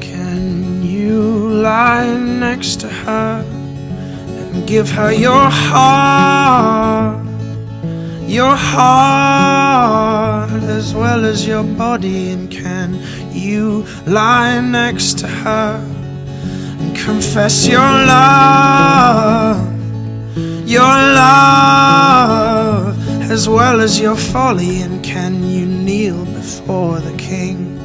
Can you lie next to her and give her your heart? Your heart as well as your body, and can you lie next to her and confess your love? As well as your folly, and can you kneel before the king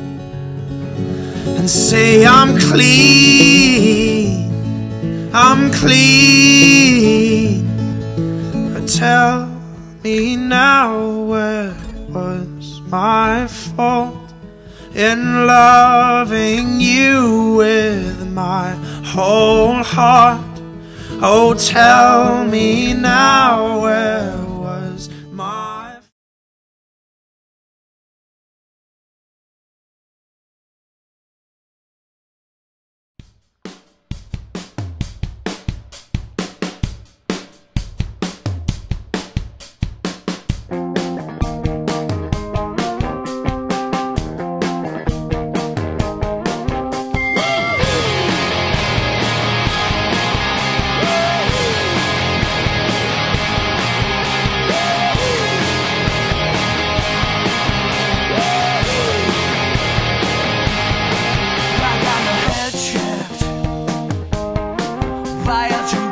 and say, I'm clean, I'm clean? But tell me now where was my fault in loving you with my whole heart? Oh, tell me now where fire to